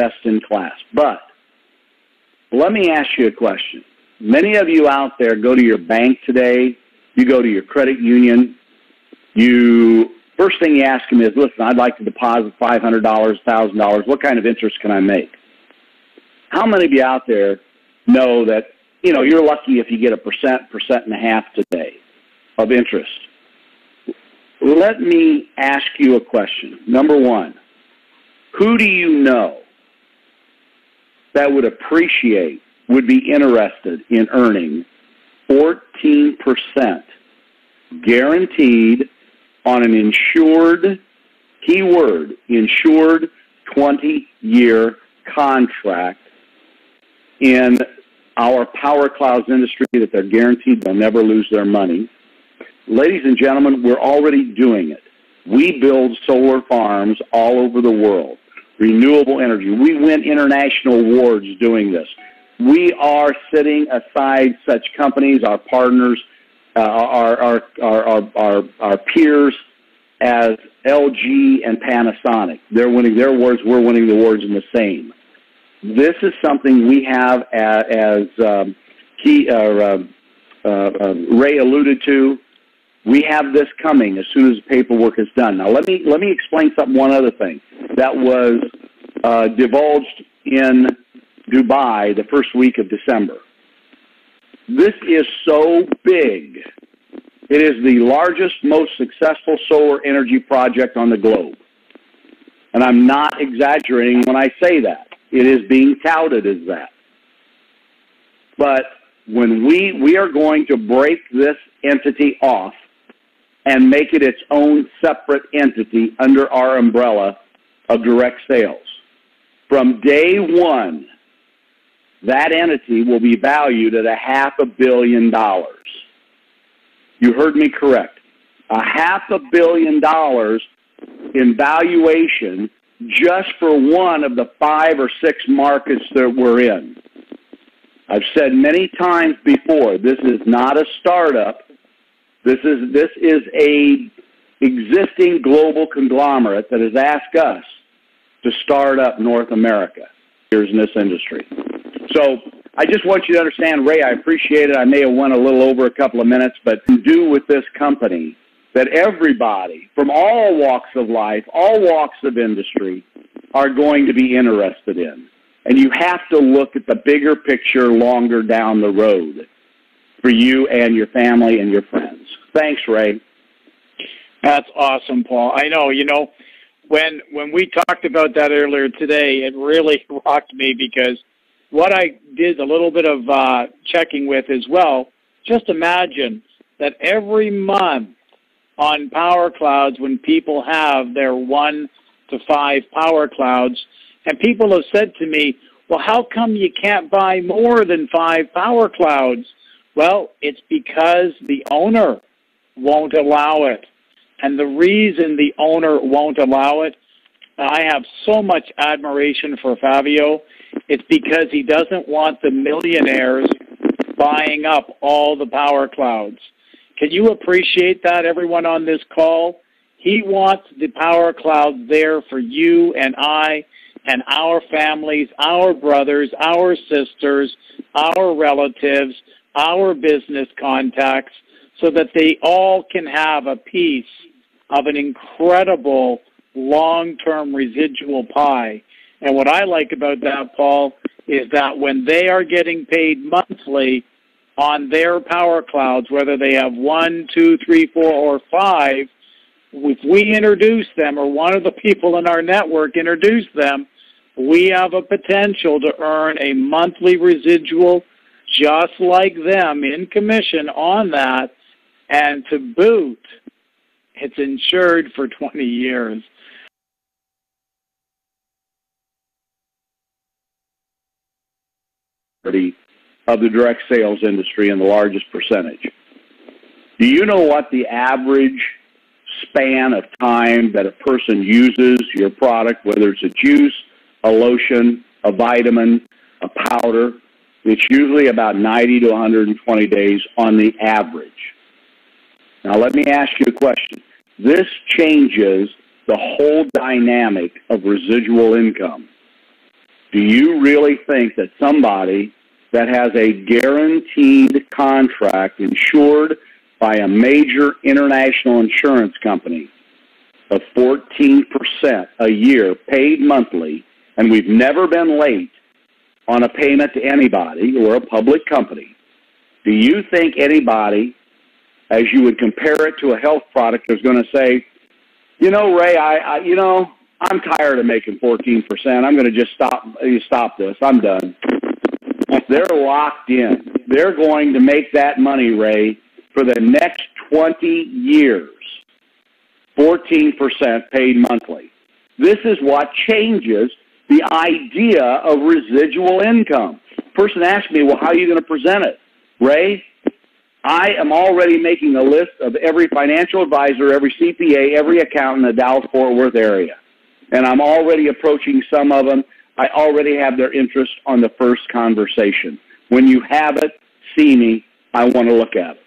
best in class. But let me ask you a question. Many of you out there go to your bank today, you go to your credit union, you first thing you ask them is, listen, I'd like to deposit $500, $1,000. What kind of interest can I make? How many of you out there know that, you know, you're lucky if you get a percent, percent and a half today of interest? Let me ask you a question. Number one, who do you know that would appreciate, would be interested in earning 14% guaranteed on an insured, keyword, insured 20 year contract in our power clouds industry that they're guaranteed they'll never lose their money. Ladies and gentlemen, we're already doing it. We build solar farms all over the world, renewable energy. We win international awards doing this. We are setting aside such companies, our partners, uh, our, our, our, our, our peers as LG and Panasonic. They're winning their awards, we're winning the awards in the same. This is something we have as, as um, he, uh, uh, uh, Ray alluded to. We have this coming as soon as the paperwork is done. Now, let me let me explain something. One other thing that was uh, divulged in Dubai the first week of December. This is so big. It is the largest, most successful solar energy project on the globe. And I'm not exaggerating when I say that. It is being touted as that. But when we, we are going to break this entity off and make it its own separate entity under our umbrella of direct sales. From day one, that entity will be valued at a half a billion dollars. You heard me correct. A half a billion dollars in valuation just for one of the five or six markets that we're in. I've said many times before, this is not a startup. This is, this is a existing global conglomerate that has asked us to start up North America here in this industry. So I just want you to understand, Ray, I appreciate it. I may have went a little over a couple of minutes, but do with this company that everybody from all walks of life, all walks of industry are going to be interested in. And you have to look at the bigger picture longer down the road for you and your family and your friends. Thanks, Ray. That's awesome, Paul. I know, you know, when when we talked about that earlier today, it really rocked me because what I did a little bit of uh, checking with as well, just imagine that every month on Power Clouds when people have their one to five Power Clouds, and people have said to me, well, how come you can't buy more than five Power Clouds? Well, it's because the owner won't allow it. And the reason the owner won't allow it, I have so much admiration for Fabio it's because he doesn't want the millionaires buying up all the power clouds. Can you appreciate that, everyone on this call? He wants the power clouds there for you and I and our families, our brothers, our sisters, our relatives, our business contacts, so that they all can have a piece of an incredible long-term residual pie. And what I like about that, Paul, is that when they are getting paid monthly on their power clouds, whether they have one, two, three, four, or five, if we introduce them or one of the people in our network introduce them, we have a potential to earn a monthly residual just like them in commission on that. And to boot, it's insured for 20 years. of the direct sales industry and the largest percentage. Do you know what the average span of time that a person uses your product, whether it's a juice, a lotion, a vitamin, a powder? It's usually about 90 to 120 days on the average. Now, let me ask you a question. This changes the whole dynamic of residual income. Do you really think that somebody that has a guaranteed contract insured by a major international insurance company of 14% a year paid monthly, and we've never been late on a payment to anybody or a public company, do you think anybody, as you would compare it to a health product, is going to say, you know, Ray, I, I you know, I'm tired of making 14%. I'm going to just stop, you stop this. I'm done. They're locked in. They're going to make that money, Ray, for the next 20 years. 14% paid monthly. This is what changes the idea of residual income. Person asked me, well, how are you going to present it? Ray, I am already making a list of every financial advisor, every CPA, every accountant in the Dallas Fort Worth area. And I'm already approaching some of them. I already have their interest on the first conversation. When you have it, see me. I want to look at it.